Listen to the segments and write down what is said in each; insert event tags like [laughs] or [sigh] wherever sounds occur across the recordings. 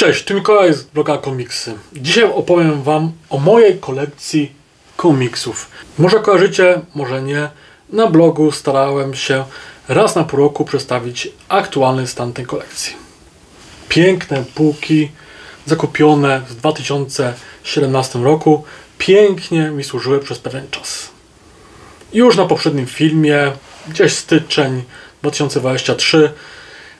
Cześć, tu Mikołaj z bloga Komiksy. Dzisiaj opowiem Wam o mojej kolekcji komiksów. Może kojarzycie, może nie. Na blogu starałem się raz na pół roku przedstawić aktualny stan tej kolekcji. Piękne półki zakupione w 2017 roku pięknie mi służyły przez pewien czas. Już na poprzednim filmie, gdzieś styczeń 2023,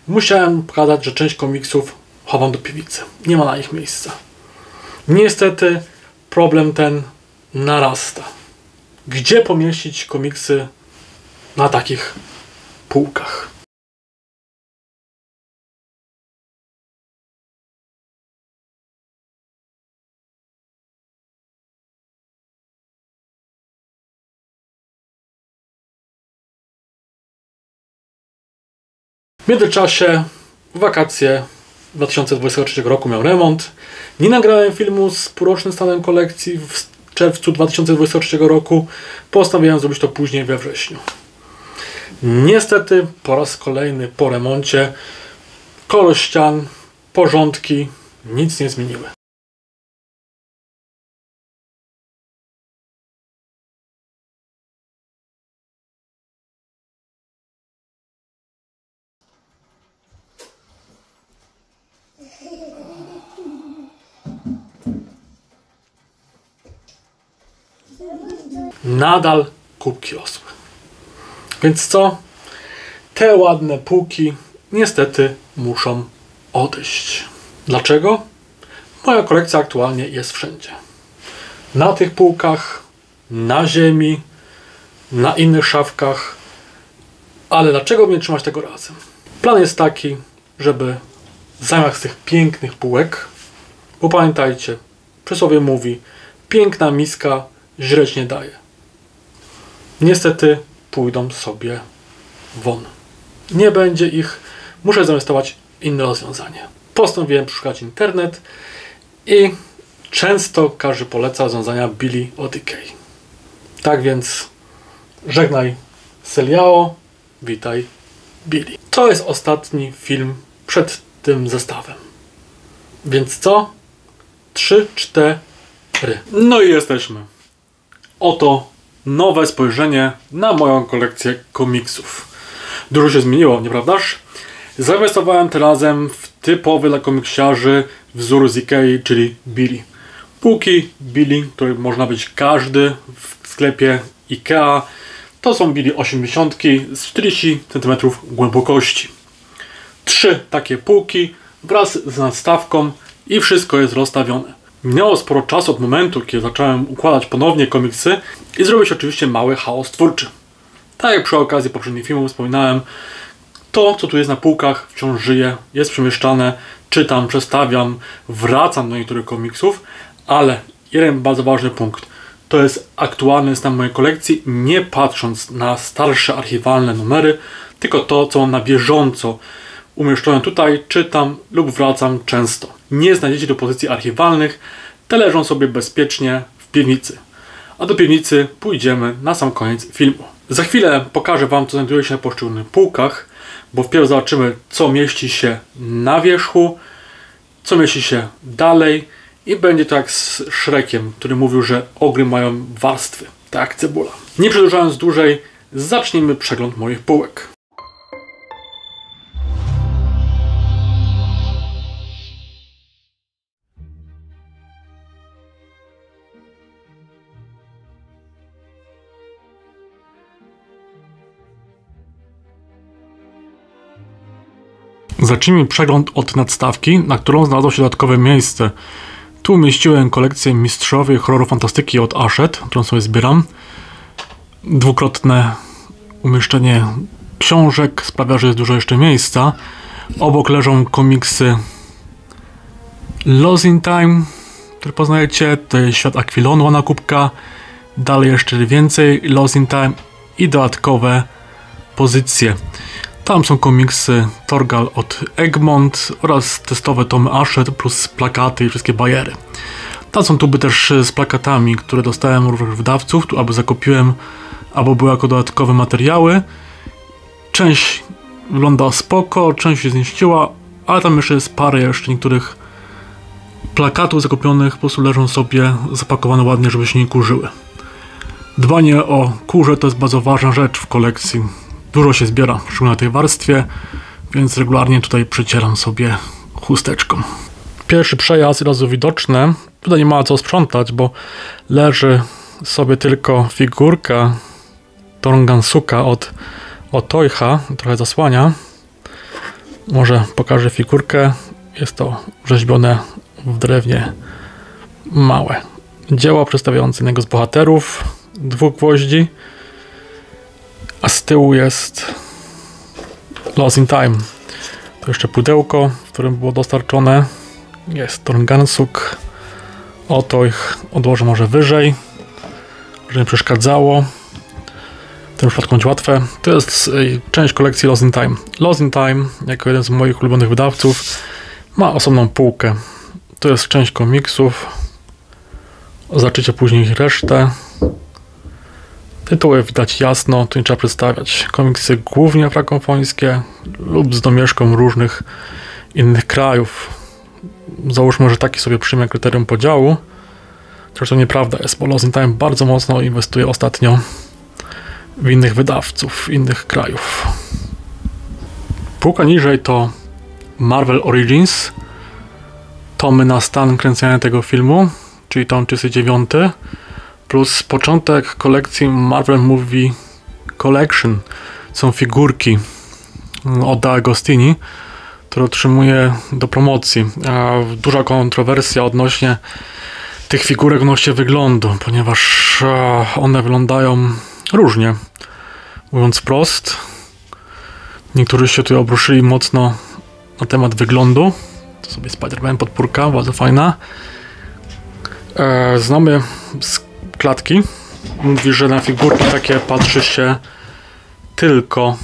musiałem pokazać, że część komiksów chowam do piwnicy. Nie ma na ich miejsca. Niestety problem ten narasta. Gdzie pomieścić komiksy na takich półkach? W międzyczasie wakacje 2023 roku miał remont. Nie nagrałem filmu z półrocznym stanem kolekcji w czerwcu 2023 roku. Postanowiłem zrobić to później we wrześniu. Niestety po raz kolejny po remoncie kolor ścian, porządki nic nie zmieniły. Nadal kubki rosły. Więc co? Te ładne półki niestety muszą odejść. Dlaczego? Moja kolekcja aktualnie jest wszędzie. Na tych półkach, na ziemi, na innych szafkach. Ale dlaczego mnie trzymać tego razem? Plan jest taki, żeby zamiast tych pięknych półek, bo pamiętajcie, przysłowie mówi, piękna miska źreć nie daje. Niestety pójdą sobie won. Nie będzie ich, muszę zainwestować inne rozwiązanie. Postanowiłem przeszukać internet i często każdy poleca rozwiązania Billy ODK. Tak więc żegnaj Seliao, witaj Billy. To jest ostatni film przed tym zestawem. Więc co? Trzy, cztery. No i jesteśmy. Oto nowe spojrzenie na moją kolekcję komiksów. Dużo się zmieniło, nieprawdaż? Zainwestowałem tym razem w typowy dla komiksiarzy wzór z Ikei, czyli Billy. Półki Billy, które można być każdy w sklepie Ikea, to są Billy 80 z 40 cm głębokości. Trzy takie półki wraz z nadstawką i wszystko jest rozstawione. Minęło sporo czasu od momentu, kiedy zacząłem układać ponownie komiksy i zrobił się oczywiście mały chaos twórczy. Tak jak przy okazji poprzednich filmów wspominałem, to co tu jest na półkach wciąż żyje, jest przemieszczane, czytam, przestawiam, wracam do niektórych komiksów, ale jeden bardzo ważny punkt. To jest aktualny stan mojej kolekcji, nie patrząc na starsze archiwalne numery, tylko to, co mam na bieżąco umieszczone tutaj, czytam lub wracam często. Nie znajdziecie do pozycji archiwalnych, te leżą sobie bezpiecznie w piwnicy. A do piwnicy pójdziemy na sam koniec filmu. Za chwilę pokażę Wam, co znajduje się na poszczególnych półkach, bo wpierw zobaczymy, co mieści się na wierzchu, co mieści się dalej i będzie to jak z Shrekiem, który mówił, że ogry mają warstwy, tak jak cebula. Nie przedłużając dłużej, zacznijmy przegląd moich półek. Zacznijmy przegląd od nadstawki, na którą znalazło się dodatkowe miejsce. Tu umieściłem kolekcję Mistrzowie Horroru Fantastyki od Ashet, którą sobie zbieram. Dwukrotne umieszczenie książek sprawia, że jest dużo jeszcze miejsca. Obok leżą komiksy Lost in Time, które poznajecie. To jest Świat Akwilonu, ładna kubka. Dalej jeszcze więcej Lost in Time i dodatkowe pozycje. Tam są komiksy Torgal od Egmont oraz testowe tomy Asher plus plakaty i wszystkie bajery. Tam są tuby też z plakatami, które dostałem od wydawców, tu albo zakupiłem, albo były jako dodatkowe materiały. Część wygląda spoko, część się zniszczyła, ale tam jeszcze jest parę jeszcze niektórych plakatów zakupionych po prostu leżą sobie zapakowane ładnie, żeby się nie kurzyły. Dbanie o kurze to jest bardzo ważna rzecz w kolekcji. Dużo się zbiera, szczególnie na tej warstwie, więc regularnie tutaj przecieram sobie chusteczką. Pierwszy przejazd razu widoczny. Tutaj nie ma co sprzątać, bo leży sobie tylko figurka Tongansuka od Otoicha, trochę zasłania. Może pokażę figurkę. Jest to rzeźbione w drewnie małe. Dzieło przedstawiające jednego z bohaterów, dwóch gwoździ, a z tyłu jest Lost in Time. To jeszcze pudełko, w którym było dostarczone. Jest Torngansuk. Oto ich odłożę może wyżej, żeby nie przeszkadzało. W tym przypadku będzie łatwe. To jest y, część kolekcji Lost in Time. Lost in Time, jako jeden z moich ulubionych wydawców, ma osobną półkę. To jest część komiksów. Zobaczycie później resztę. Tytuły widać jasno, tu nie trzeba przedstawiać. Komiksy głównie frankofońskie lub z domieszką różnych innych krajów. Załóżmy, że taki sobie przyjmę kryterium podziału. Zresztą nieprawda jest, bo Lost in Time bardzo mocno inwestuje ostatnio w innych wydawców, innych krajów. Półka niżej to Marvel Origins, tomy na stan kręcenia tego filmu, czyli tom 39, plus początek kolekcji Marvel Movie Collection. Są figurki od Agostini, które otrzymuje do promocji. Duża kontrowersja odnośnie tych figurek odnośnie wyglądu, ponieważ one wyglądają różnie. Mówiąc wprost, niektórzy się tu obruszyli mocno na temat wyglądu. To sobie Spider-Man podpórka, bardzo fajna. E, znamy klatki. Mówi, że na figurki takie patrzy się tylko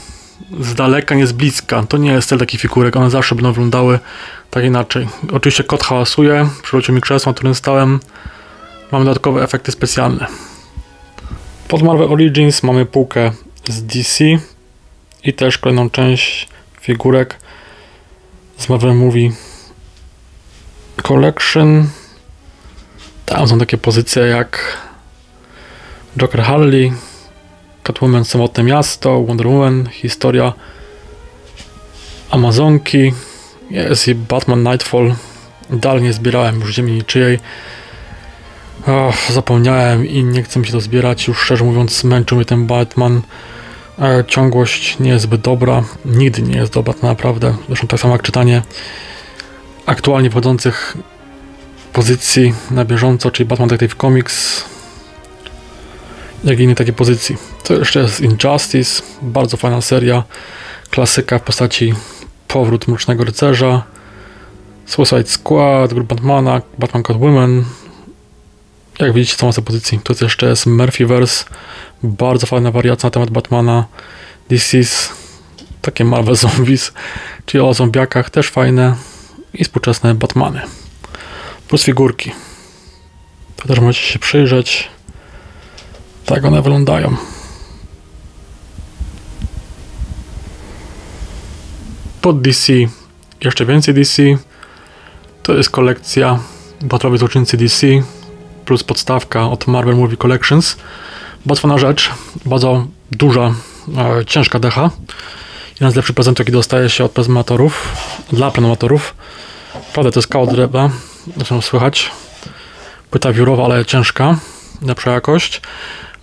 z daleka, nie z bliska. To nie jest cel takich figurek, one zawsze będą wyglądały tak inaczej. Oczywiście kot hałasuje, przywrócił mi krzesło, na którym stałem. Mamy dodatkowe efekty specjalne. Pod Marvel Origins mamy półkę z DC i też kolejną część figurek z Marvel Movie Collection. Tam są takie pozycje jak Joker Harley, Catwoman Samotne Miasto, Wonder Woman, Historia Amazonki, jest i Batman Nightfall. Dalej nie zbierałem już ziemi niczyjej. Zapomniałem i nie chcę mi się to zbierać. Już szczerze mówiąc, zmęczył mnie ten Batman. E, ciągłość nie jest zbyt dobra. Nigdy nie jest dobra, to naprawdę. Zresztą tak samo jak czytanie aktualnie wchodzących pozycji na bieżąco, czyli Batman Detective Comics, jak i innej takiej pozycji. To jeszcze jest Injustice, bardzo fajna seria, klasyka w postaci Powrót Mrocznego Rycerza, Suicide Squad, Grup Batmana, Batman Catwoman, jak widzicie, całą pozycji. Tu jeszcze jest Murphyverse, bardzo fajna wariacja na temat Batmana. This is takie Marvel Zombies, czyli o zombiakach, też fajne i współczesne Batmany. Plus figurki. To też możecie się przyjrzeć. Tak one wyglądają. Pod DC jeszcze więcej DC. To jest kolekcja Bohaterowie Złoczyńcy DC plus podstawka od Marvel Movie Collections. Bardzo rzecz, bardzo duża, e, ciężka decha. Jeden z lepszych prezentów, jaki dostaje się od prezentatorów, dla prenumeratorów. Prawda, to jest kawał drewna, zresztą słychać. Płyta wiórowa, ale ciężka, lepsza jakość.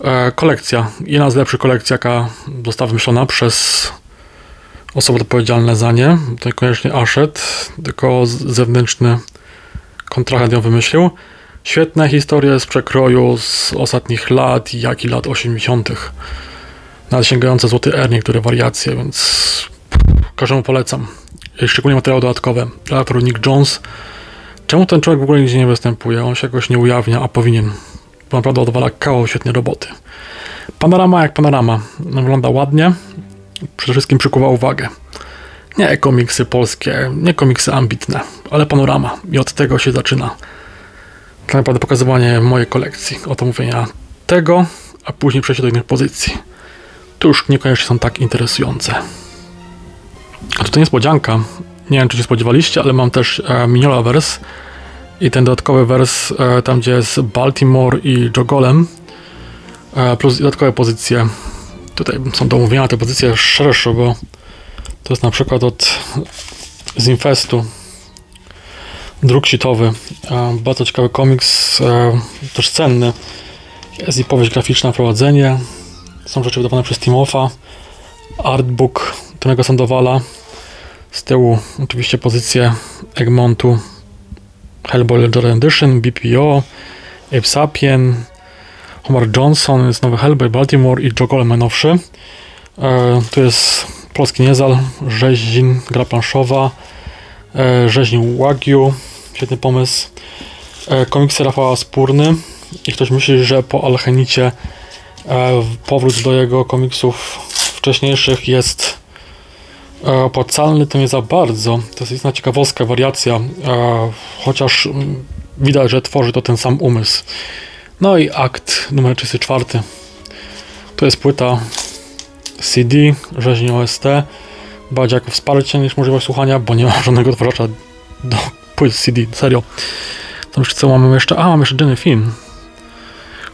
E, kolekcja, jedna z lepszych kolekcji, jaka została wymyślona przez osoby odpowiedzialne za nie. To niekoniecznie Ashet, tylko zewnętrzny kontrahent ją wymyślił. Świetne historie z przekroju z ostatnich lat, jak i lat 80. Nawet sięgające złoty R, niektóre wariacje, więc każdemu polecam. Szczególnie materiały dodatkowe. Redaktor Nick Jones. Czemu ten człowiek w ogóle nigdzie nie występuje? On się jakoś nie ujawnia, a powinien. Bo naprawdę odwala kawał świetnej roboty. Panorama jak panorama. Wygląda ładnie. Przede wszystkim przykuwa uwagę. Nie komiksy polskie, nie komiksy ambitne, ale panorama. I od tego się zaczyna tak naprawdę pokazywanie mojej kolekcji, od omówienia tego, a później przejście do innych pozycji. To już niekoniecznie są tak interesujące. A tutaj niespodzianka. Nie wiem, czy się spodziewaliście, ale mam też e, i ten dodatkowy wers, e, tam gdzie jest Baltimore i Jogolem, e, plus dodatkowe pozycje. Tutaj są do omówienia te pozycje szersze, bo to jest na przykład od Zinfestu druk sitowy. E, bardzo ciekawy komiks, też cenny. Jest i powieść graficzna, prowadzenie. Są rzeczy wydawane przez Timofa. Artbook Tonego Sandowala. Z tyłu oczywiście pozycje Egmontu Hellboy Legendary Edition, BPO, Ape Sapien, Homer Johnson, jest nowy Hellboy Baltimore i Joe Golem najnowszy. E, tu jest polski niezal, rzeźin, gra planszowa, e, rzeźni Wagyu, świetny pomysł. E, komiksy Rafała Spórny i ktoś myśli, że po Alchemicie e, powrót do jego komiksów wcześniejszych jest opłacalny to nie za bardzo. To jest jedna ciekawostka, wariacja, e, chociaż mm, widać, że tworzy to ten sam umysł. No i akt numer 34. To jest płyta CD, rzeźni OST. Bardziej jako wsparcie niż możliwość słuchania, bo nie ma [laughs] żadnego otworzacza do płyt CD, serio. Tam co mamy jeszcze? A, mam jeszcze Jenny Film.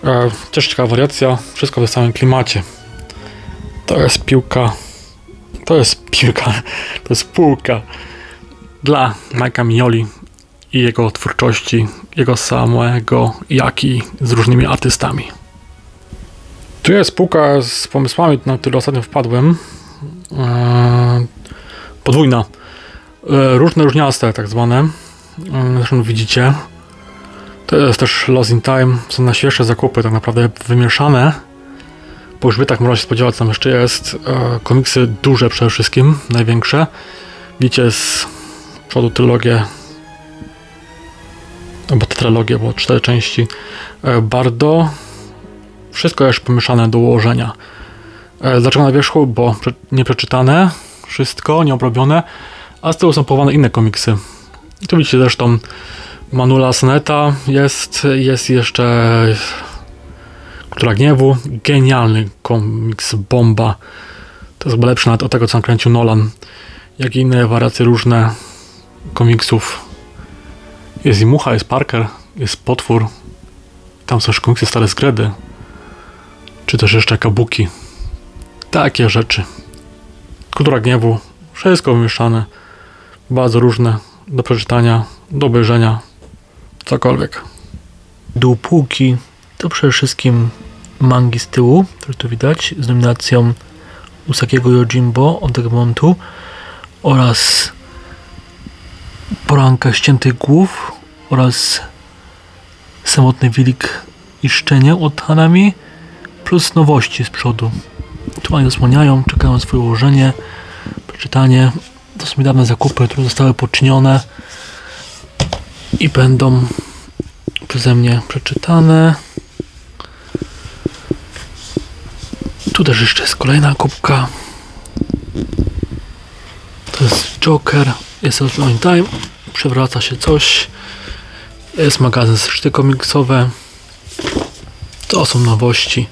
E, też ciekawa wariacja, wszystko w tym samym klimacie. To jest piłka to jest to jest półka dla Mike'a Mignoli i jego twórczości, jego samego, jak i z różnymi artystami. Tu jest półka z pomysłami, na które ostatnio wpadłem. Eee, podwójna. Eee, różne, różniaste, tak zwane. Eee, zresztą widzicie. To jest też Lost in Time. Są na świeższe zakupy, tak naprawdę wymieszane po grzbietach można się spodziewać, co tam jeszcze jest. E, komiksy duże przede wszystkim, największe. Widzicie z przodu trylogię, albo tetralogię, bo cztery części. E, Bardo. Wszystko jest pomieszane do ułożenia. E, dlaczego na wierzchu? Bo nieprzeczytane, wszystko, nieobrobione, a z tyłu są pochowane inne komiksy. I tu widzicie zresztą Manula Sneta jest, jest jeszcze która Gniewu. Genialny komiks, bomba. To jest chyba lepszy nawet od tego, co nakręcił Nolan. Jak i inne wariacje różne komiksów. Jest i Mucha, jest Parker, jest Potwór. Tam są też komiksy stare z Gredy. Czy też jeszcze Kabuki. Takie rzeczy. Kultura Gniewu. Wszystko wymieszane. Bardzo różne. Do przeczytania, do obejrzenia. Cokolwiek. Dopóki to przede wszystkim mangi z tyłu, które tu widać, z nominacją Usakiego Yojimbo od Egmontu oraz Poranka Ściętych Głów oraz Samotny Wilik i Szczenie od Hanami plus nowości z przodu. Tu oni zasłaniają, czekają na swoje ułożenie, przeczytanie. To są niedawne zakupy, które zostały poczynione i będą przeze mnie przeczytane. Tu też jeszcze jest kolejna kubka. To jest Joker. Jest on Time. Przewraca się coś. Jest magazyn zeszyty komiksowe. To są nowości,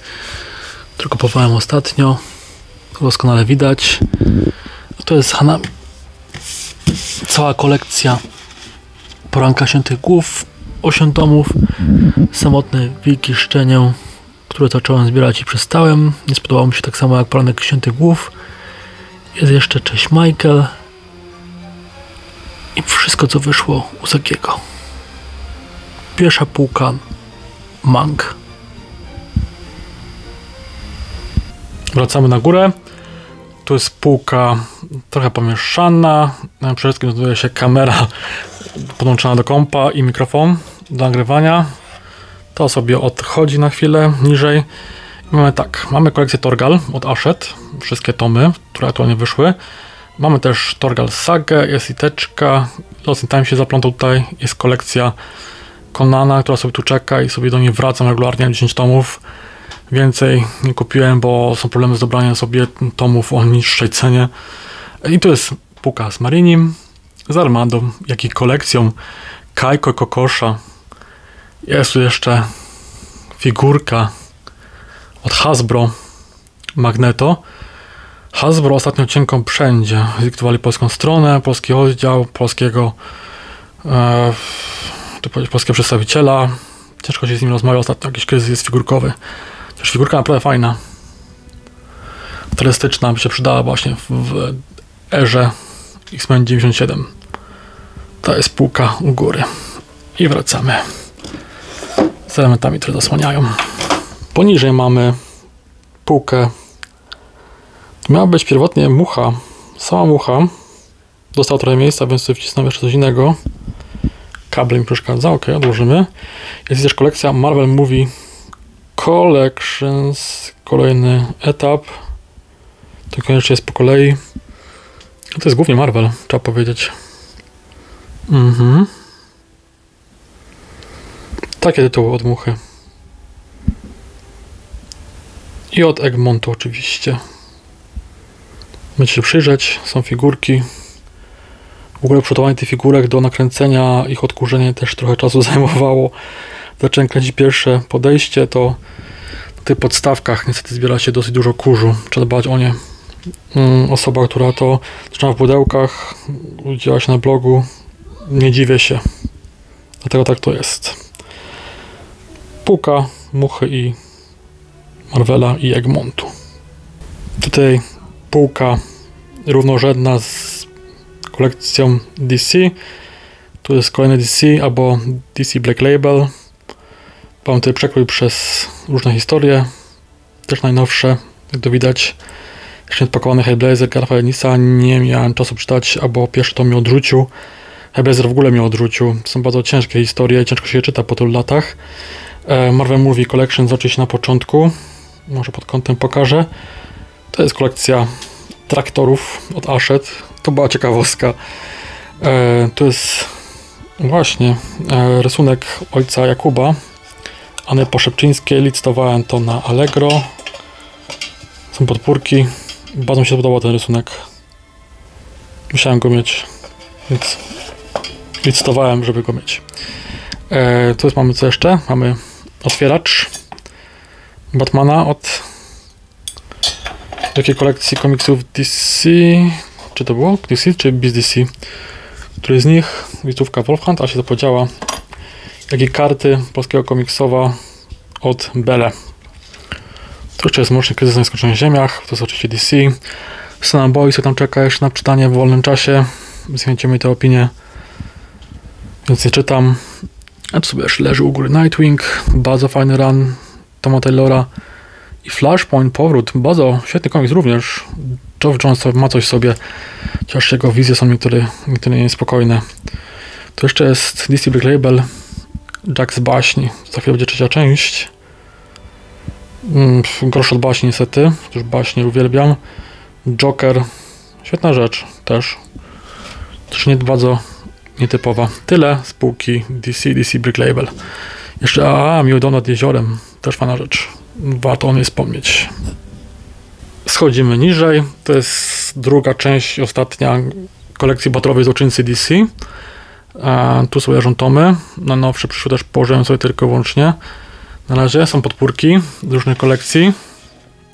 które kupowałem ostatnio. Doskonale widać. To jest Hanami. Cała kolekcja Poranka Świętych Głów. 8 tomów. Samotne wilki szczenię które zacząłem zbierać i przestałem. Nie spodobało mi się tak samo jak Poranek Świętych Głów. Jest jeszcze Cześć Michael. I wszystko co wyszło u Zakiego. Pierwsza półka Mang. Wracamy na górę. Tu jest półka trochę pomieszana. Przede wszystkim znajduje się kamera podłączona do kompa i mikrofon do nagrywania. To sobie odchodzi na chwilę niżej. Mamy tak, mamy kolekcję Torgal od Ashet, wszystkie tomy, które aktualnie wyszły. Mamy też Torgal Sagę, jest iteczka, Lost in Time się zaplątał tutaj, jest kolekcja Konana, która sobie tu czeka i sobie do niej wracam regularnie, 10 tomów. Więcej nie kupiłem, bo są problemy z dobraniem sobie tomów o niższej cenie. I tu jest półka z Marinim, z Armadą, jak i kolekcją Kajko Kokosza, jest tu jeszcze figurka od Hasbro Magneto. Hasbro ostatnio cienką wszędzie. Zlikwidowali polską stronę, polski oddział polskiego e, polskiego przedstawiciela. Ciężko się z nim rozmawia, ostatnio jakiś kryzys jest figurkowy. Też figurka naprawdę fajna. Turystyczna by się przydała właśnie w erze X-Men 97. To jest półka u góry. I wracamy elementami, które zasłaniają. Poniżej mamy półkę. Miała być pierwotnie mucha. Sama mucha. Dostała trochę miejsca, więc sobie wcisnąłem jeszcze coś innego. Kabel mi przeszkadza, ok, odłożymy. Jest też kolekcja Marvel Movie Collections. Kolejny etap. To koniecznie jest po kolei. To jest głównie Marvel, trzeba powiedzieć. Mhm. Takie tytuły od muchy. I od Egmontu oczywiście. Będziecie się przyjrzeć, są figurki. W ogóle przygotowanie tych figurek do nakręcenia, ich odkurzenie też trochę czasu [laughs] zajmowało. Zacząłem kręcić pierwsze podejście, to na tych podstawkach niestety zbiera się dosyć dużo kurzu. Trzeba dbać o nie. Mm, osoba, która to trzyma w pudełkach, udziela się na blogu, nie dziwię się. Dlatego tak to jest. Puka, muchy i Marvela i Egmontu. Tutaj półka równorzędna z kolekcją DC. Tu jest kolejny DC albo DC Black Label. Mam tutaj przekrój przez różne historie, też najnowsze. Jak to widać, jeszcze odpakowany Hellblazer Garfa Enisa nie miałem czasu czytać, albo pierwszy to mi odrzucił. Hellblazer w ogóle mi odrzucił. Są bardzo ciężkie historie, ciężko się je czyta po tylu latach. E, Marvel Movie Collection oczywiście na początku. Może pod kątem pokażę. To jest kolekcja traktorów od Ashet. To była ciekawostka. E, to jest właśnie e, rysunek ojca Jakuba. Anny Poszepczyńskiej. Licytowałem to na Allegro. Są podpórki. Bardzo mi się podobał ten rysunek. Musiałem go mieć, więc licytowałem, żeby go mieć. E, tu jest mamy co jeszcze? Mamy otwieracz Batmana od jakiej kolekcji komiksów DC, czy to było DC, czy Biz DC? Który z nich, wizytówka Wolfhand, a się to podziała, jakie karty polskiego komiksowa od Bele. Tu jeszcze jest Mroczny Kryzys na Nieskończonych Ziemiach, to jest oczywiście DC. Scena Boys, tam czeka jeszcze na czytanie w wolnym czasie, zmieńcie te opinie, więc nie czytam. A tu sobie leży u góry Nightwing, bardzo fajny run Toma Taylora i Flashpoint, powrót, bardzo świetny komiks również. Geoff Jones ma coś w sobie, chociaż jego wizje są niektóre, niektóre niespokojne. Tu jeszcze jest DC Black Label, Jack z baśni, za chwilę będzie trzecia część. Mm, grosz od baśni niestety, już baśnie uwielbiam. Joker, świetna rzecz też. Też nie bardzo nietypowa. Tyle spółki DC, DC Brick Label. Jeszcze a, Miły Dom nad jeziorem, też fajna rzecz. Warto o niej wspomnieć. Schodzimy niżej. To jest druga część, ostatnia kolekcji batrowej złoczyńcy DC. A, tu są leżą tomy. Na nowsze przyszły też położyłem sobie tylko i wyłącznie. Na razie są podpórki z różnych kolekcji.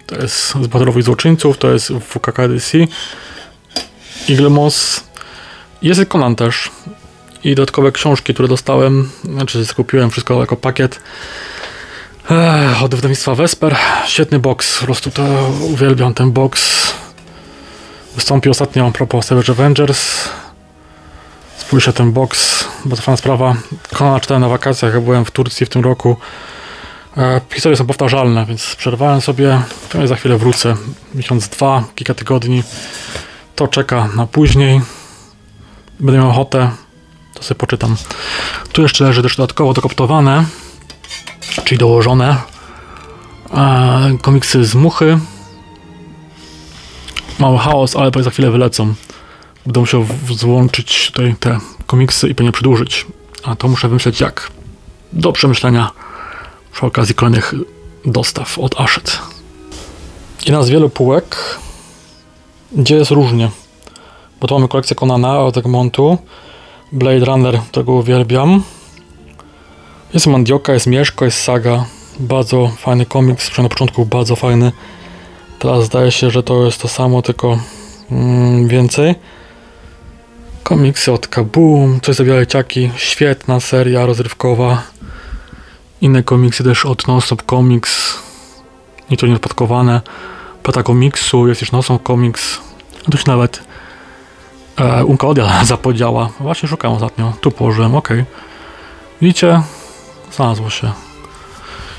To jest z batrowych złoczyńców, to jest WKK DC. Eagle Moss. Jest też i dodatkowe książki, które dostałem, znaczy skupiłem wszystko jako pakiet Ech, od wydawnictwa Vesper. Świetny box, po prostu to uwielbiam ten box. Wystąpił ostatnio propos Savage Avengers. Spójrzcie ten box, bardzo fajna sprawa. Konana czytałem na wakacjach, jak byłem w Turcji w tym roku. E, historie są powtarzalne, więc przerwałem sobie. Pewnie za chwilę wrócę. Miesiąc, dwa, kilka tygodni. To czeka na później. Będę miał ochotę to sobie poczytam. Tu jeszcze leży też dodatkowo dokoptowane, czyli dołożone e, komiksy z muchy. Mały chaos, ale za chwilę wylecą. Będę musiał złączyć tutaj te komiksy i pewnie przedłużyć. A to muszę wymyśleć jak. Do przemyślenia przy okazji kolejnych dostaw od Ashet. I nas wielu półek, gdzie jest różnie. Bo mamy kolekcję Konana od Egmontu. Blade Runner, którego uwielbiam. Jest Mandioka, jest Mieszko, jest Saga. Bardzo fajny komiks, na początku bardzo fajny. Teraz zdaje się, że to jest to samo, tylko mm, więcej. Komiksy od Kaboom, coś za białe ciaki, świetna seria rozrywkowa. Inne komiksy też od Nonstop Comics, nic to nie odpadkowane. Pata komiksu, jest już Nonstop Comics, dość nawet e, Unkodia [laughs] zapodziała. Właśnie szukam ostatnio, tu położyłem, ok. Widzicie? Znalazło się.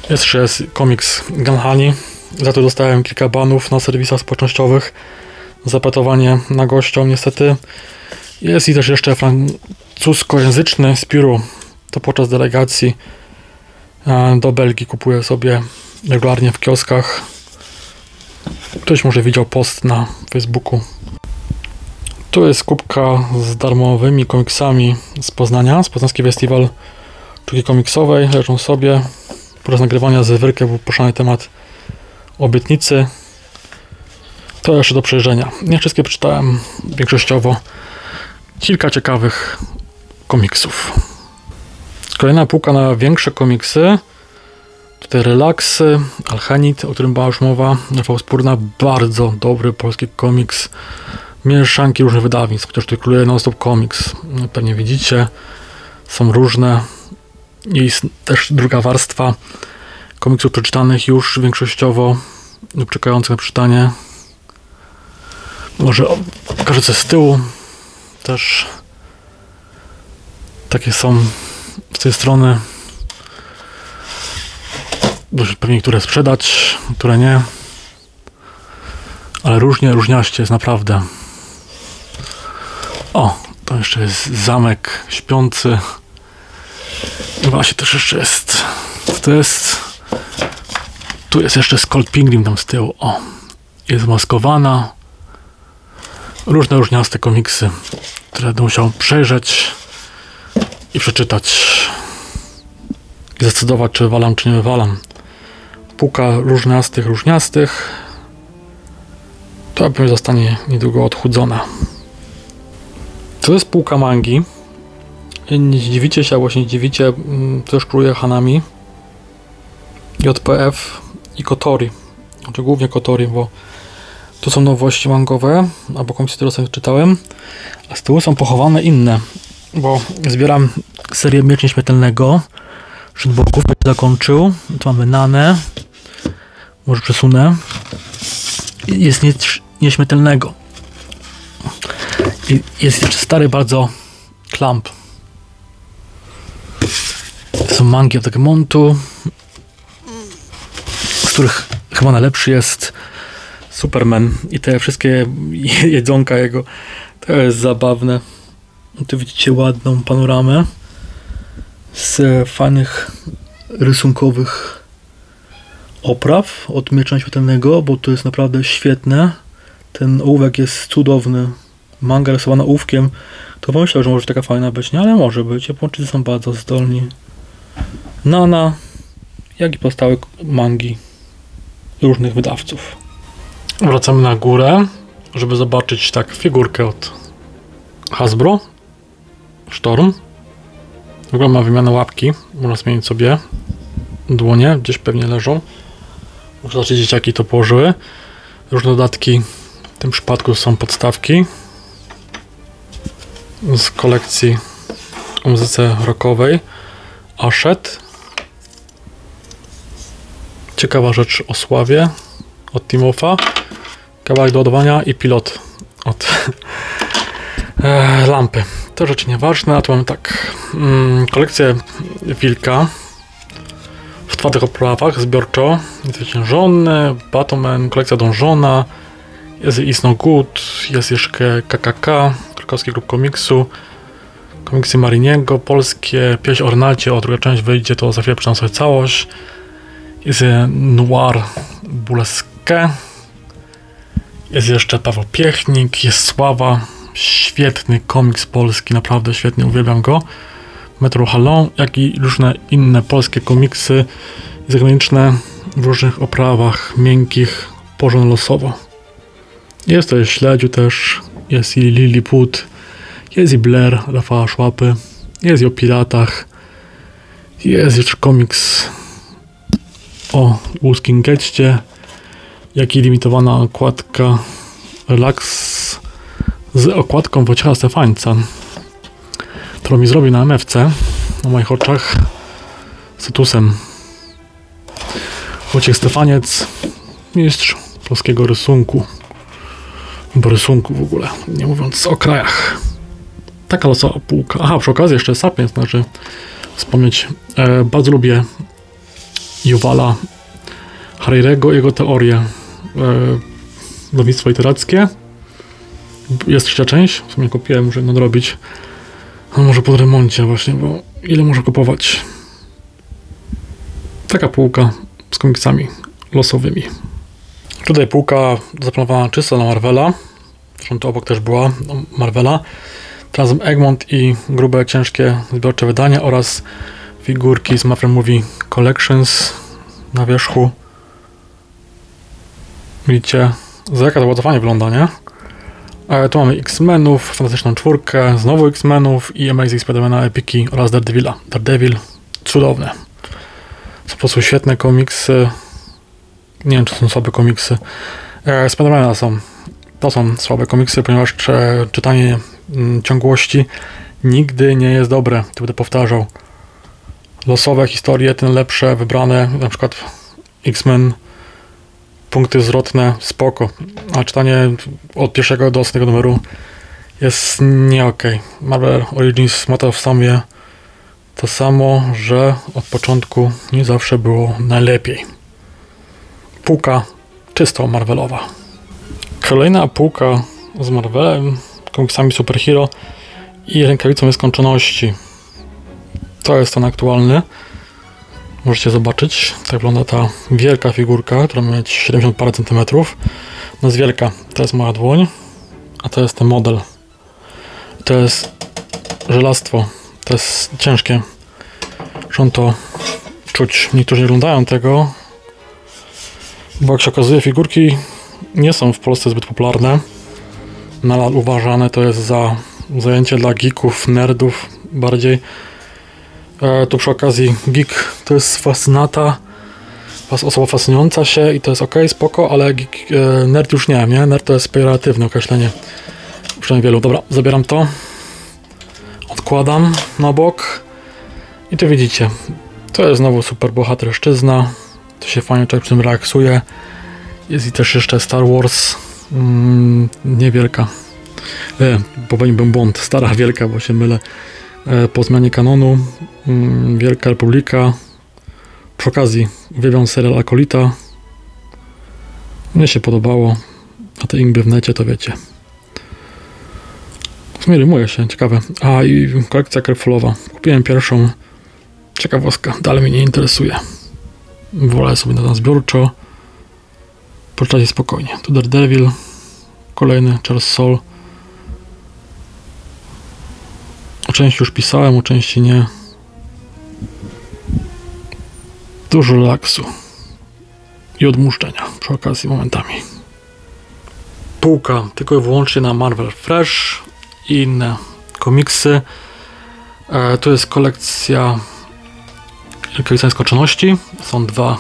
Jeszcze jest komiks Gunhani, za to dostałem kilka banów na serwisach społecznościowych. Zapetowanie na gościom niestety. Jest i też jeszcze francuskojęzyczny Spiru. To podczas delegacji e, do Belgii kupuję sobie regularnie w kioskach. Ktoś może widział post na Facebooku. Tu jest kubka z darmowymi komiksami z Poznania, z Poznański Festiwal Sztuki Komiksowej. Leżą sobie. Podczas nagrywania z Wyrkę był poruszany temat obietnicy. To jeszcze do przejrzenia. Nie wszystkie przeczytałem większościowo. Kilka ciekawych komiksów. Kolejna półka na większe komiksy. Tutaj Relaksy, Alchanit, o którym była już mowa. Rafał Spórna, bardzo dobry polski komiks. Mieszanki różnych wydawnictw, które tutaj króluje non-stop comics. Pewnie widzicie, są różne. Jest też druga warstwa komiksów przeczytanych już większościowo lub czekających na przeczytanie. Może pokażę co z tyłu. Też takie są z tej strony. Pewnie które sprzedać, które nie. Ale różnie, różniaście jest naprawdę. Jeszcze jest zamek śpiący. I właśnie też jeszcze jest. To jest. Tu jest jeszcze Skull Pilgrim tam z tyłu. O, jest maskowana. Różne różniaste komiksy, które będę musiał przejrzeć i przeczytać. I zdecydować, czy walam, czy nie walam. Półka różniastych, różniastych. To pewnie zostanie niedługo odchudzona. To jest półka mangi. Nie dziwicie się, albo się nie dziwicie, mm, też króluje Hanami, JPF i Kotori. Znaczy głównie Kotori, bo tu są nowości mangowe, albo komiksy, które sobie czytałem, a z tyłu są pochowane inne, bo zbieram serię Miecz Nieśmiertelnego. Szydboków zakończył. Tu mamy Nanę. Może przesunę. Jest Miecz Nieśmiertelnego. Jest jeszcze stary bardzo Klamp. Są mangi od Egmontu, z których chyba najlepszy jest Superman i te wszystkie [laughs] jedzonka jego. To jest zabawne. Tu widzicie ładną panoramę z fajnych rysunkowych opraw od Miecza Świetlnego, bo to jest naprawdę świetne. Ten ołówek jest cudowny. Manga rysowana ołówkiem. To myślał, że może taka fajna być, nie? Ale może być. Japończycy są bardzo zdolni. Nana, jak i pozostałe mangi różnych wydawców. Wracamy na górę, żeby zobaczyć tak figurkę od Hasbro. Storm. W ogóle ma wymianę łapki. Można zmienić sobie dłonie, gdzieś pewnie leżą. Muszę zobaczyć dzieciaki to położyły. Różne dodatki. W tym przypadku są podstawki z kolekcji o muzyce rockowej. Ashet. Ciekawa rzecz o Sławie od Timofa. Kawałek do ładowania i pilot od [laughs] e, lampy. To rzeczy nieważne, a tu mamy tak mm, kolekcję Wilka w twardych oprawach zbiorczo. Zwyciężony, Batman, kolekcja dążona, jest Is No Good, jest jeszcze KKK, krakowski grup komiksu, komiksy Mariniego, polskie, Pieśń Ornacie, o druga część wyjdzie, to za chwilę przeczytam sobie całość. Jest Noir Bulesque, jest jeszcze Paweł Piechnik, jest Sława, świetny komiks polski, naprawdę świetnie, uwielbiam go. Metro Hallon, jak i różne inne polskie komiksy zagraniczne w różnych oprawach miękkich, porząd losowo. Jest to Śledziu też, jest i Lilliput, jest i Blair Rafała Szłapy, jest i o piratach, jest jeszcze komiks o łuskim getcie, jak i limitowana okładka Relax z okładką Wojciecha Stefańca. którą mi zrobił na MFC na moich oczach z Tytusem. Wojciech Stefaniec, mistrz polskiego rysunku. Rysunku w ogóle, nie mówiąc o krajach. Taka losowa półka. Aha, przy okazji jeszcze Sapiens, znaczy wspomnieć. E, bardzo lubię Juwala Harariego, jego teorie. E, literackie. Jest trzecia część, w sumie kupiłem, muszę nadrobić. No może pod remoncie właśnie, bo ile może kupować? Taka półka z komiksami losowymi. Tutaj półka zaplanowana czysto na Marvela. Zresztą to obok też była no, Marvela. Teraz Egmont i grube, ciężkie zbiorcze wydania oraz figurki z Marvel Movie Collections na wierzchu. Widzicie, za jaka to ładowanie wygląda, nie? E, tu mamy X-Menów, Fantastyczną Czwórkę, znowu X-Menów i Amazing Spider-Mana, Epiki oraz Daredevila. Daredevil, cudowne. Są po prostu świetne komiksy. Nie wiem, czy są słabe komiksy. E, Spider-Mana są. To są słabe komiksy, ponieważ czytanie mm, ciągłości nigdy nie jest dobre. Tu będę powtarzał. Losowe historie, ten lepsze, wybrane, na przykład X-Men punkty zwrotne, spoko. A czytanie od pierwszego do ostatniego numeru jest nie ok. Marvel Origins ma to w sobie to samo, że od początku nie zawsze było najlepiej. Półka czysto Marvelowa. Kolejna półka z Marvelem, komiksami superhero i rękawicą nieskończoności. To jest ten aktualny. Możecie zobaczyć, tak wygląda ta wielka figurka, która ma mieć 70 parę centymetrów. No jest wielka, to jest moja dłoń, a to jest ten model. To jest żelastwo, to jest ciężkie. Zresztą to czuć. Niektórzy nie oglądają tego, bo jak się okazuje, figurki nie są w Polsce zbyt popularne. Nadal uważane to jest za zajęcie dla geeków, nerdów bardziej. E, tu przy okazji geek to jest fascynata, osoba fascynująca się i to jest ok, spoko, ale geek, e, nerd już nie, nie? Nerd to jest pejoratywne określenie. Przynajmniej wielu. Dobra, zabieram to. Odkładam na bok. I tu widzicie, to jest znowu super bohaterszczyzna. To się fajnie człowiek przy tym relaksuje. Jest i też jeszcze Star Wars. Mm, niewielka. E, popełniłbym błąd. Stara, wielka, bo się mylę. E, po zmianie kanonu mm, Wielka Republika przy okazji uwielbiam serial Akolita mnie się podobało a te ingby w necie to wiecie w się, ciekawe a i kolekcja krefolowa kupiłem pierwszą ciekawostka, dalej mnie nie interesuje wolę sobie na zbiorczo poczytać je spokojnie tu Daredevil kolejny Charles Soul części już pisałem, o części nie. Dużo relaksu i odmuszczenia przy okazji momentami. Półka tylko i wyłącznie na Marvel Fresh i inne komiksy. E, to jest kolekcja Wielkiej Skoczności. Są dwa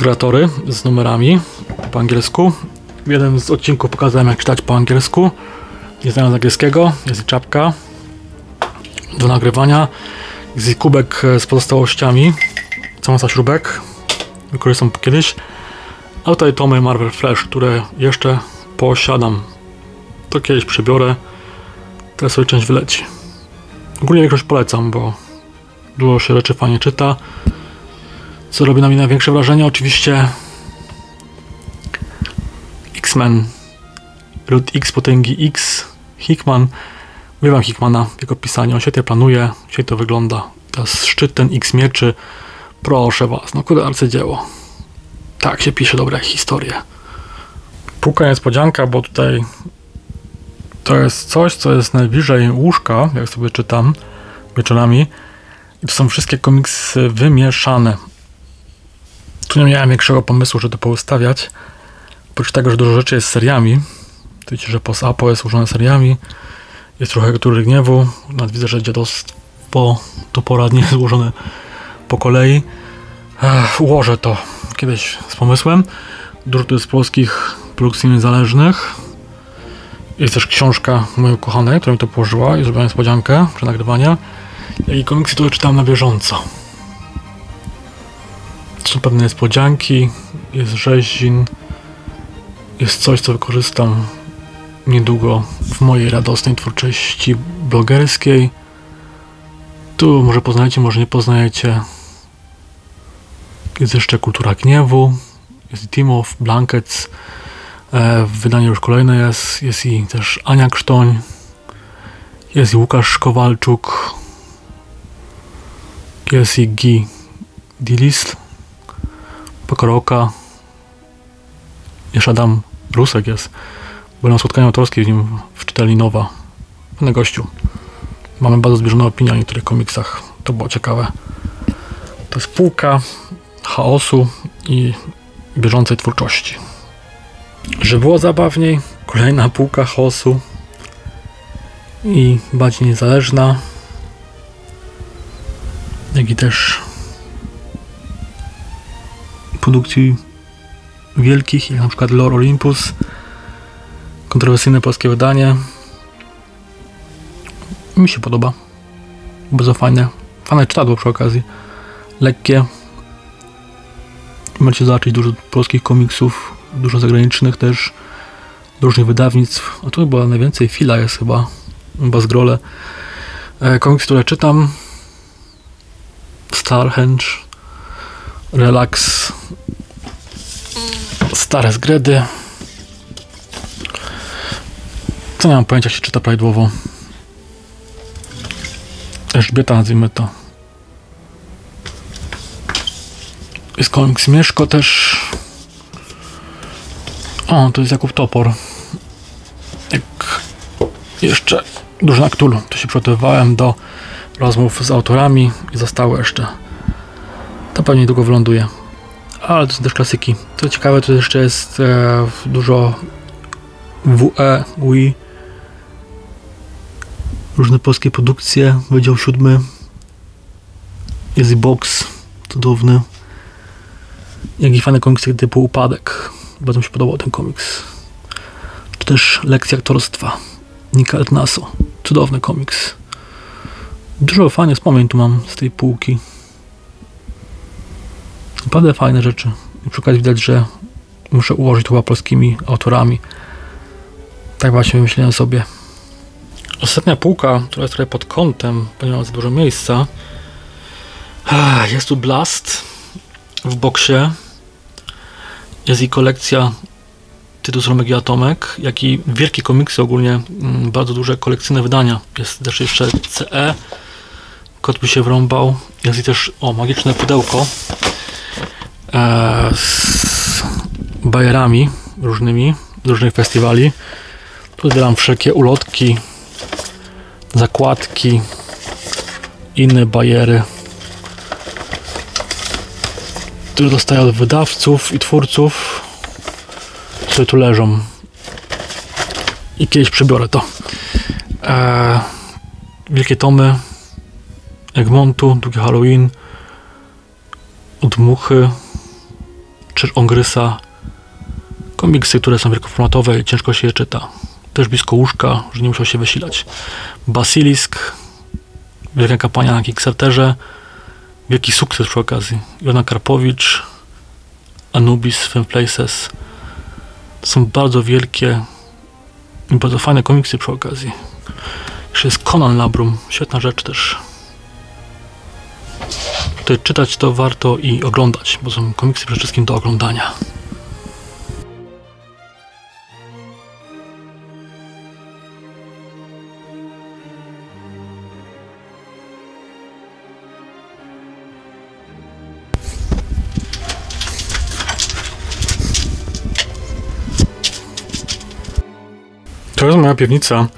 skratory z numerami po angielsku. W jednym z odcinków pokazałem jak czytać po angielsku. Nie znając angielskiego, jest i czapka do nagrywania. Jest kubek e, z pozostałościami, cała masa śrubek, wykorzystam kiedyś. A tutaj tomy Marvel Flash, które jeszcze posiadam. To kiedyś przebiorę, teraz sobie część wyleci. Ogólnie większość polecam, bo dużo się rzeczy fajnie czyta. Co robi na mnie największe wrażenie? Oczywiście X-Men, Root X potęgi X, Hickman Uwielbiam Hickmana jego pisaniu, on świetnie planuje, świetnie to wygląda. Teraz szczyt ten X mieczy, proszę was, no kurde arcydzieło. Tak się pisze dobre historie. Puka niespodzianka, bo tutaj to jest coś, co jest najbliżej łóżka, jak sobie czytam wieczorami. I to są wszystkie komiksy wymieszane. Tu nie miałem większego pomysłu, żeby to poustawiać. Oprócz tego, że dużo rzeczy jest seriami. Widzicie, że post Apo jest ułożone seriami. Jest trochę kultury gniewu. Nawet widzę, że dziadostwo to poradnie [laughs] złożone po kolei. Ech, ułożę to kiedyś z pomysłem. Dużo to jest polskich produkcji niezależnych. Jest też książka mojej ukochanej, która mi to położyła i zrobiła niespodziankę przy nagrywaniu. Jak i komiksy to czytam na bieżąco. Są pewne niespodzianki, jest rzeźin, jest coś, co wykorzystam niedługo w mojej radosnej twórczości blogerskiej. Tu może poznajecie, może nie poznajecie. Jest jeszcze Kultura Gniewu, jest Team of Blankets, e, wydanie już kolejne jest, jest i też Ania Krztoń, jest i Łukasz Kowalczuk, jest i Gi Dilis, Pokoroka, jeszcze Adam Rusek jest. Byłem na spotkaniu autorskim z nim w czytelni Nowa. Fajny gościu. Mamy bardzo zbliżoną opinię o niektórych komiksach. To było ciekawe. To jest półka chaosu i bieżącej twórczości. Żeby było zabawniej, kolejna półka chaosu i bardziej niezależna, jak i też produkcji wielkich, jak na przykład Lore Olympus, kontrowersyjne polskie wydanie. Mi się podoba. Bardzo fajne. Fajne czytadło przy okazji. Lekkie. Możecie zobaczyć dużo polskich komiksów, dużo zagranicznych też, różnych wydawnictw. A tu chyba najwięcej fila jest chyba. Bazgrole. E, komiks, które czytam. Starhenge. Relax. Stare zgredy. Co nie mam pojęcia, się czyta prawidłowo. Elżbieta, nazwijmy to. Jest komiks Mieszko też. O, to jest Jakub Topor. Jak jeszcze duży na Ktulu. To się przygotowywałem do rozmów z autorami i zostało jeszcze. To pewnie długo wyląduje. Ale to są też klasyki. Co ciekawe, to jeszcze jest e, dużo WE, UI, różne polskie produkcje, Wydział Siódmy, i box cudowny, jak i fajne komiksy typu Upadek. Bardzo mi się podobał ten komiks. Czy też Lekcja aktorstwa Nika Etnaso. Cudowny komiks. Dużo fajnych wspomnień tu mam z tej półki. Naprawdę fajne rzeczy. I przy okazji widać, że muszę ułożyć chyba polskimi autorami. Tak właśnie myślałem sobie. Ostatnia półka, która jest trochę pod kątem, ponieważ za dużo miejsca. Jest tu Blast w boksie. Jest i kolekcja Tytus Romek i Atomek, jak i wielkie komiksy ogólnie, mm, bardzo duże kolekcyjne wydania. Jest też jeszcze CE, kot by się wrąbał. Jest i też, o, magiczne pudełko z bajerami różnymi, z różnych festiwali. Tu zbieram wszelkie ulotki, zakładki, inne bajery, które dostaję od wydawców i twórców, które tu leżą. I kiedyś przebiorę to. Eee, wielkie tomy Egmontu, Długie Halloween, Odmuchy, Czyż Ongrysa, komiksy, które są wielkoformatowe i ciężko się je czyta też blisko łóżka, że nie musiał się wysilać. Basilisk, wielka kampania na Kickstarterze, wielki sukces przy okazji. Jona Karpowicz, Anubis, Fem Places. To są bardzo wielkie i bardzo fajne komiksy przy okazji. Jeszcze jest Conan Labrum, świetna rzecz też. Tutaj czytać to warto i oglądać, bo są komiksy przede wszystkim do oglądania. To jest moja piwnica.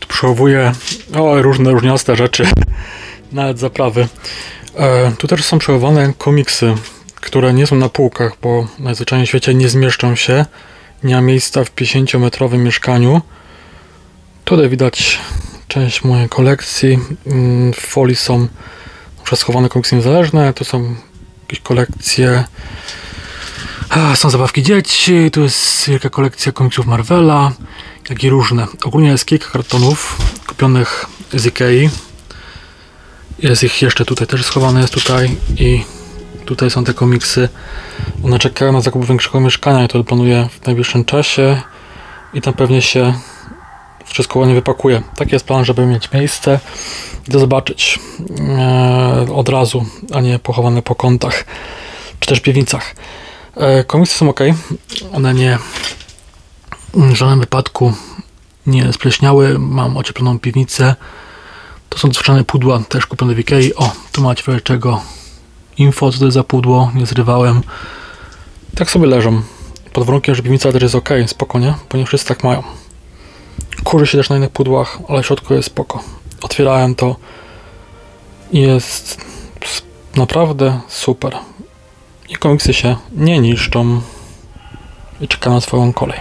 Tu przechowuję o, różne różniaste rzeczy, [laughs] nawet zaprawy. E, tu też są przechowane komiksy, które nie są na półkach, bo najzwyczajniej w świecie nie zmieszczą się. Nie ma miejsca w 50-metrowym mieszkaniu. Tutaj widać część mojej kolekcji. Mm, w folii są schowane komiksy niezależne. Tu są jakieś kolekcje. Są zabawki dzieci. Tu jest wielka kolekcja komiksów Marvela jak i różne. Ogólnie jest kilka kartonów kupionych z Ikei. Jest ich jeszcze tutaj też schowane jest tutaj i tutaj są te komiksy. One czekają na zakup większego mieszkania i to planuję w najbliższym czasie i tam pewnie się wszystko ładnie wypakuje. Taki jest plan, żeby mieć miejsce i to zobaczyć e, od razu, a nie pochowane po kątach czy też piwnicach. E, komiksy są ok. One nie w żadnym wypadku nie spleśniały. Mam ocieploną piwnicę. To są zwyczajne pudła, też kupione w Ikei. O, tu macie w czego info, co to jest za pudło. Nie zrywałem. Tak sobie leżą. Pod warunkiem, że piwnica też jest ok, spokojnie, bo nie wszyscy tak mają. Kurzy się też na innych pudłach, ale w środku jest spoko. Otwierałem to i jest naprawdę super. I komiksy się nie niszczą i czekam na swoją kolej.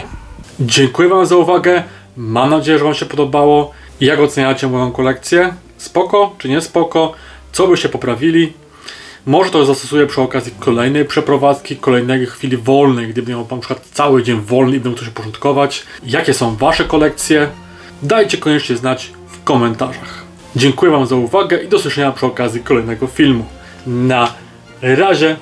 Dziękuję Wam za uwagę. Mam nadzieję, że Wam się podobało. Jak oceniacie moją kolekcję? Spoko czy nie spoko? Co byście poprawili? Może to zastosuję przy okazji kolejnej przeprowadzki, kolejnej chwili wolnej, gdyby miał na przykład cały dzień wolny i będę się porządkować. Jakie są Wasze kolekcje? Dajcie koniecznie znać w komentarzach. Dziękuję Wam za uwagę i do usłyszenia przy okazji kolejnego filmu. Na razie!